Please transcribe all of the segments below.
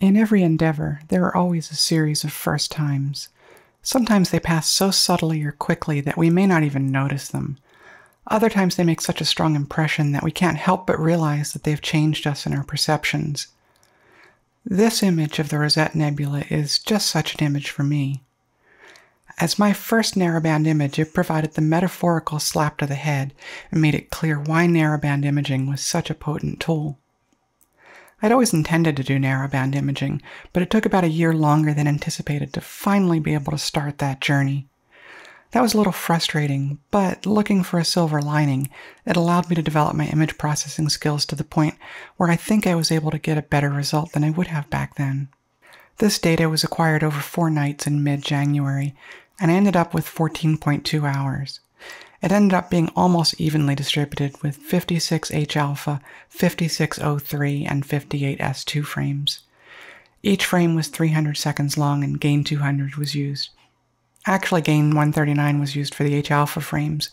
In every endeavor, there are always a series of first times. Sometimes they pass so subtly or quickly that we may not even notice them. Other times they make such a strong impression that we can't help but realize that they've changed us in our perceptions. This image of the Rosette Nebula is just such an image for me. As my first narrowband image, it provided the metaphorical slap to the head and made it clear why narrowband imaging was such a potent tool. I'd always intended to do narrowband imaging, but it took about a year longer than anticipated to finally be able to start that journey. That was a little frustrating, but looking for a silver lining, it allowed me to develop my image processing skills to the point where I think I was able to get a better result than I would have back then. This data was acquired over four nights in mid January, and I ended up with 14.2 hours. It ended up being almost evenly distributed with 56 H alpha, 56 O3, and 58 S2 frames. Each frame was 300 seconds long and gain 200 was used. Actually, gain 139 was used for the H alpha frames,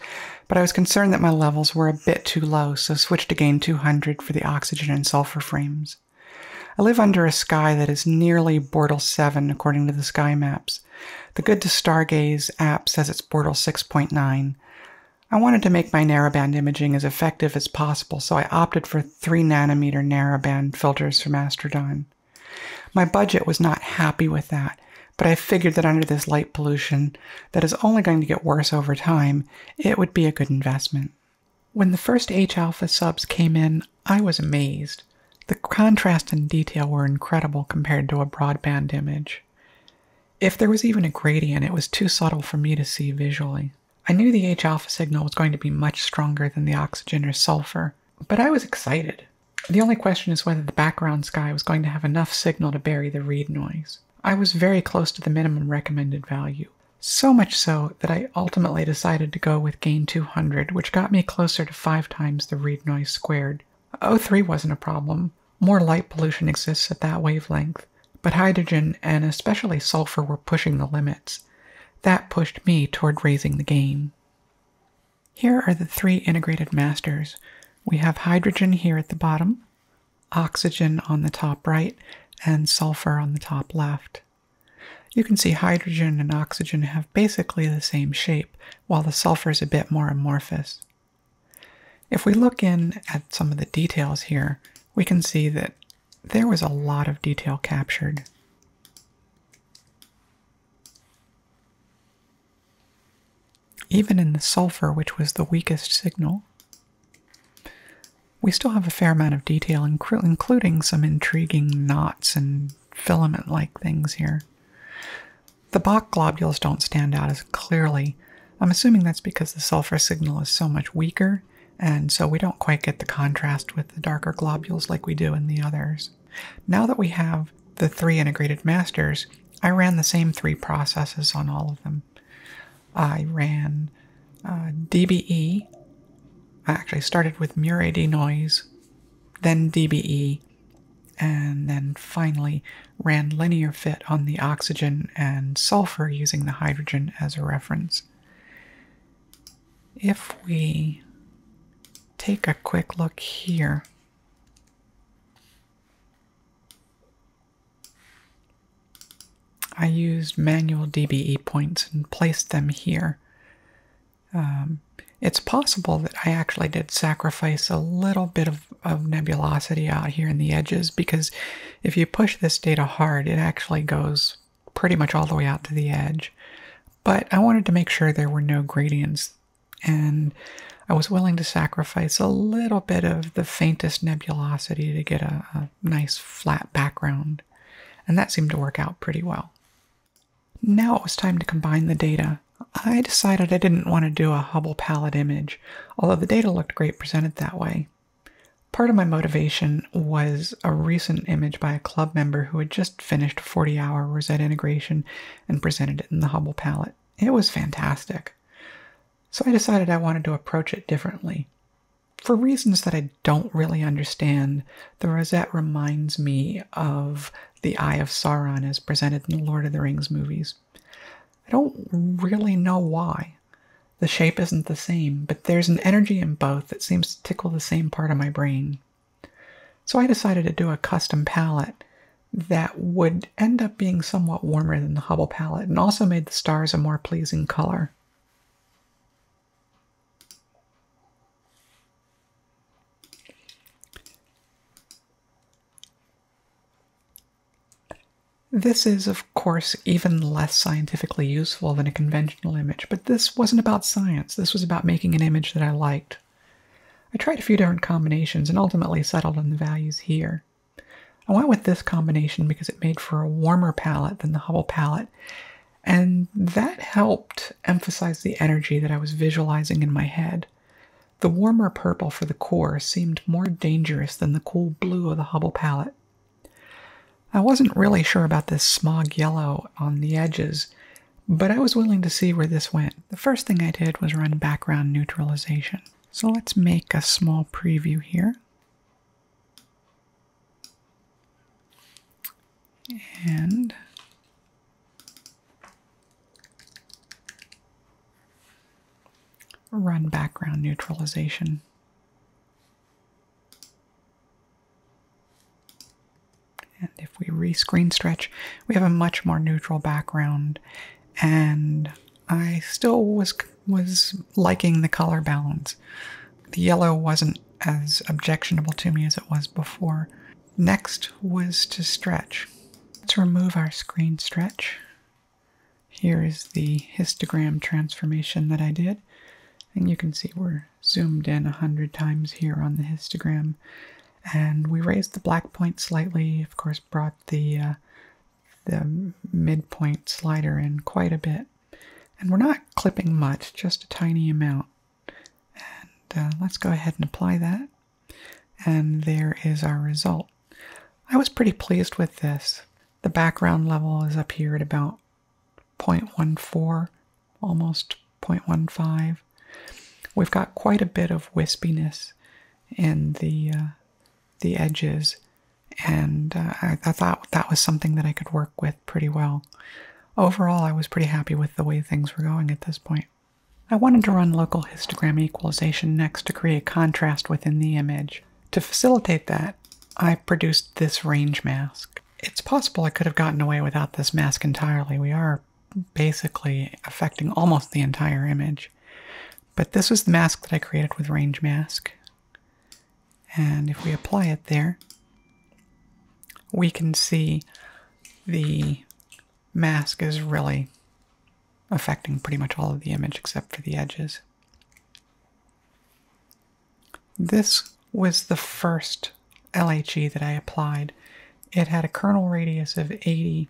but I was concerned that my levels were a bit too low, so switched to gain 200 for the oxygen and sulfur frames. I live under a sky that is nearly Bortle 7 according to the sky maps. The Good to Stargaze app says it's Bortle 6.9. I wanted to make my narrowband imaging as effective as possible, so I opted for 3 nanometer narrowband filters from Astrodon. My budget was not happy with that, but I figured that under this light pollution that is only going to get worse over time, it would be a good investment. When the first H alpha subs came in, I was amazed. The contrast and detail were incredible compared to a broadband image. If there was even a gradient, it was too subtle for me to see visually. I knew the H alpha signal was going to be much stronger than the oxygen or sulfur, but I was excited. The only question is whether the background sky was going to have enough signal to bury the read noise. I was very close to the minimum recommended value. So much so that I ultimately decided to go with gain 200, which got me closer to 5 times the read noise squared. O3 wasn't a problem. More light pollution exists at that wavelength, but hydrogen and especially sulfur were pushing the limits. That pushed me toward raising the gain. Here are the three integrated masters. We have hydrogen here at the bottom, oxygen on the top right, and sulfur on the top left. You can see hydrogen and oxygen have basically the same shape, while the sulfur is a bit more amorphous. If we look in at some of the details here, we can see that there was a lot of detail captured. Even in the sulfur, which was the weakest signal, we still have a fair amount of detail, including some intriguing knots and filament like things here. The Bok globules don't stand out as clearly. I'm assuming that's because the sulfur signal is so much weaker, and so we don't quite get the contrast with the darker globules like we do in the others. Now that we have the three integrated masters, I ran the same three processes on all of them. I ran uh, DBE, I actually started with MURE denoise, then DBE, and then finally ran linear fit on the oxygen and sulfur using the hydrogen as a reference. If we take a quick look here, I used manual DBE points and placed them here. Um, it's possible that I actually did sacrifice a little bit of, of nebulosity out here in the edges because if you push this data hard, it actually goes pretty much all the way out to the edge. But I wanted to make sure there were no gradients, and I was willing to sacrifice a little bit of the faintest nebulosity to get a, a nice flat background, and that seemed to work out pretty well. Now it was time to combine the data I decided I didn't want to do a Hubble palette image, although the data looked great presented that way. Part of my motivation was a recent image by a club member who had just finished 40 hour Rosette integration and presented it in the Hubble palette. It was fantastic. So I decided I wanted to approach it differently. For reasons that I don't really understand, the Rosette reminds me of the Eye of Sauron as presented in the Lord of the Rings movies. I don't really know why. The shape isn't the same, but there's an energy in both that seems to tickle the same part of my brain. So I decided to do a custom palette that would end up being somewhat warmer than the Hubble palette and also made the stars a more pleasing color. This is, of course, even less scientifically useful than a conventional image, but this wasn't about science. This was about making an image that I liked. I tried a few different combinations and ultimately settled on the values here. I went with this combination because it made for a warmer palette than the Hubble palette, and that helped emphasize the energy that I was visualizing in my head. The warmer purple for the core seemed more dangerous than the cool blue of the Hubble palette. I wasn't really sure about this smog yellow on the edges, but I was willing to see where this went. The first thing I did was run background neutralization. So let's make a small preview here. And run background neutralization. screen stretch, we have a much more neutral background, and I still was was liking the color balance. The yellow wasn't as objectionable to me as it was before. Next was to stretch. Let's remove our screen stretch. Here is the histogram transformation that I did. And you can see we're zoomed in a hundred times here on the histogram and we raised the black point slightly. Of course, brought the uh, the midpoint slider in quite a bit, and we're not clipping much, just a tiny amount. And uh, let's go ahead and apply that. And there is our result. I was pretty pleased with this. The background level is up here at about 0.14, almost 0.15. We've got quite a bit of wispiness in the uh, the edges, and uh, I, I thought that was something that I could work with pretty well. Overall, I was pretty happy with the way things were going at this point. I wanted to run local histogram equalization next to create contrast within the image. To facilitate that, I produced this range mask. It's possible I could have gotten away without this mask entirely. We are basically affecting almost the entire image. But this was the mask that I created with range mask. And if we apply it there, we can see the mask is really affecting pretty much all of the image except for the edges. This was the first LHE that I applied. It had a kernel radius of 80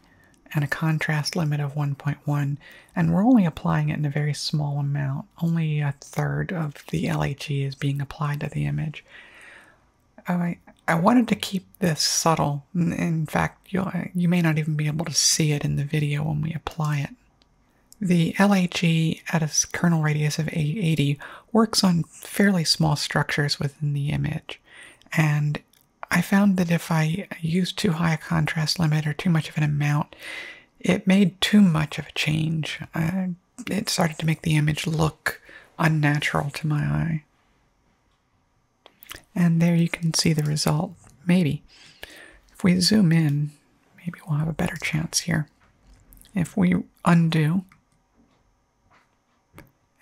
and a contrast limit of 1.1, and we're only applying it in a very small amount. Only a third of the LHE is being applied to the image. I I wanted to keep this subtle. In fact, you you may not even be able to see it in the video when we apply it. The LHE at a kernel radius of 880 works on fairly small structures within the image, and I found that if I used too high a contrast limit or too much of an amount, it made too much of a change. Uh, it started to make the image look unnatural to my eye. And there you can see the result. Maybe. If we zoom in, maybe we'll have a better chance here. If we undo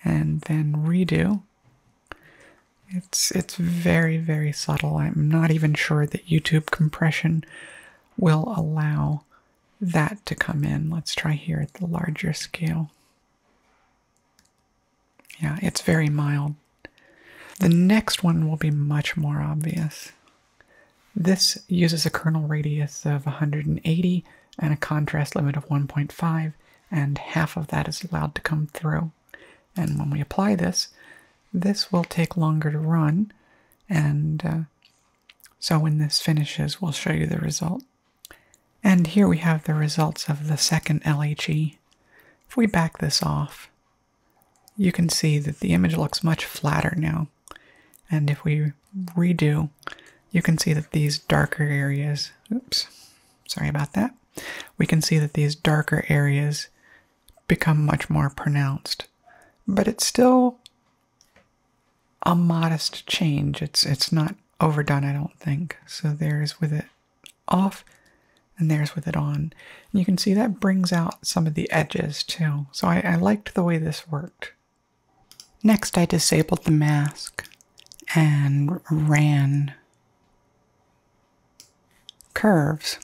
and then redo, it's it's very very subtle. I'm not even sure that YouTube compression will allow that to come in. Let's try here at the larger scale. Yeah, it's very mild. The next one will be much more obvious. This uses a kernel radius of 180 and a contrast limit of 1.5, and half of that is allowed to come through. And when we apply this, this will take longer to run, and uh, so when this finishes, we'll show you the result. And here we have the results of the second LHE. If we back this off, you can see that the image looks much flatter now. And if we redo, you can see that these darker areas, oops, sorry about that. We can see that these darker areas become much more pronounced. But it's still a modest change. It's it's not overdone, I don't think. So there's with it off, and there's with it on. And you can see that brings out some of the edges too. So I, I liked the way this worked. Next, I disabled the mask and ran curves.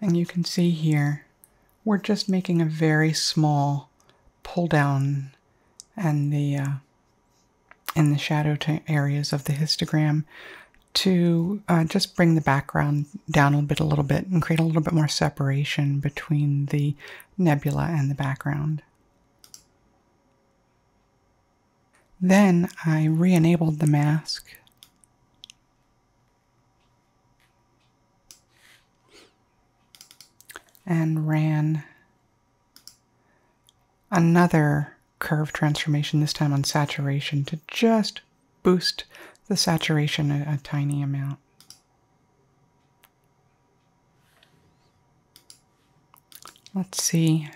And you can see here, we're just making a very small pull down and the uh, in the shadow areas of the histogram to uh, just bring the background down a bit, a little bit, and create a little bit more separation between the nebula and the background. Then I re-enabled the mask. And ran another curve transformation, this time on saturation, to just boost the saturation a, a tiny amount. Let's see.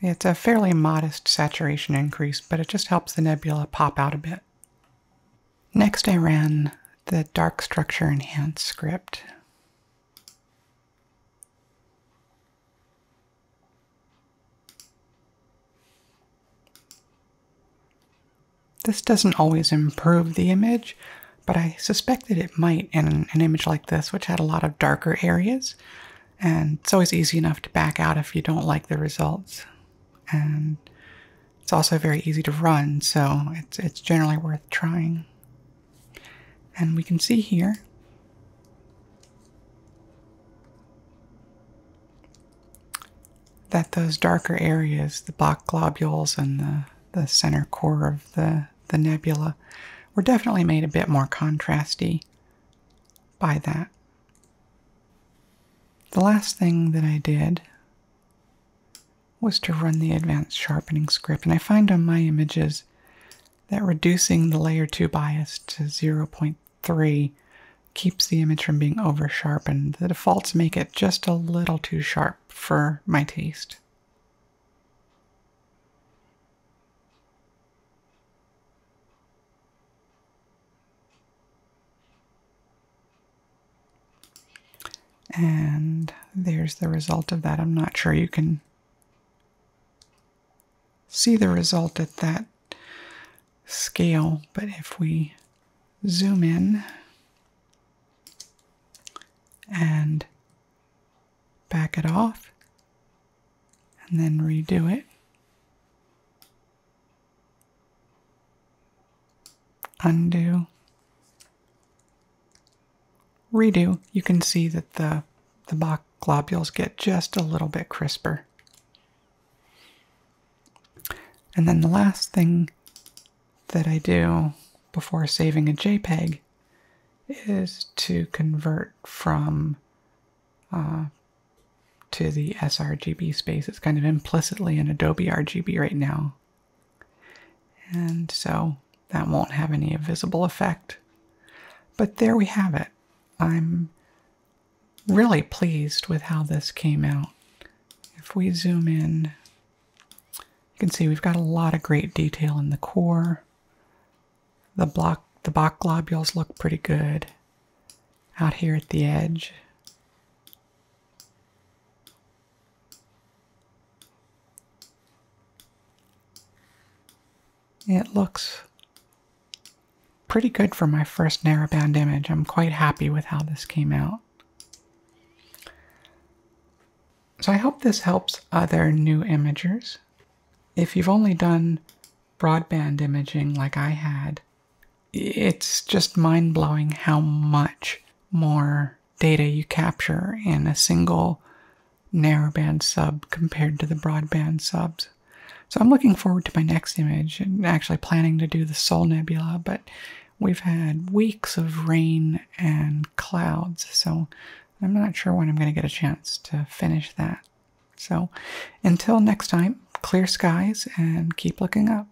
It's a fairly modest saturation increase, but it just helps the nebula pop out a bit. Next, I ran the dark structure enhance script. This doesn't always improve the image, but I suspect that it might in an image like this, which had a lot of darker areas. And it's always easy enough to back out if you don't like the results. And it's also very easy to run, so it's, it's generally worth trying. And we can see here that those darker areas, the Bok globules and the, the center core of the the nebula were definitely made a bit more contrasty by that. The last thing that I did was to run the advanced sharpening script, and I find on my images that reducing the layer 2 bias to 0.3 keeps the image from being over sharpened. The defaults make it just a little too sharp for my taste. And there's the result of that. I'm not sure you can see the result at that scale, but if we zoom in and back it off and then redo it, undo redo, you can see that the, the Bok globules get just a little bit crisper. And then the last thing that I do before saving a JPEG is to convert from uh, to the sRGB space. It's kind of implicitly in Adobe RGB right now. And so that won't have any visible effect. But there we have it. I'm really pleased with how this came out. If we zoom in, you can see we've got a lot of great detail in the core. The block, the Bok globules look pretty good out here at the edge. It looks pretty good for my first narrowband image. I'm quite happy with how this came out. So I hope this helps other new imagers. If you've only done broadband imaging like I had, it's just mind blowing how much more data you capture in a single narrowband sub compared to the broadband subs. So I'm looking forward to my next image and actually planning to do the Soul Nebula, but we've had weeks of rain and clouds, so I'm not sure when I'm going to get a chance to finish that. So until next time, clear skies and keep looking up.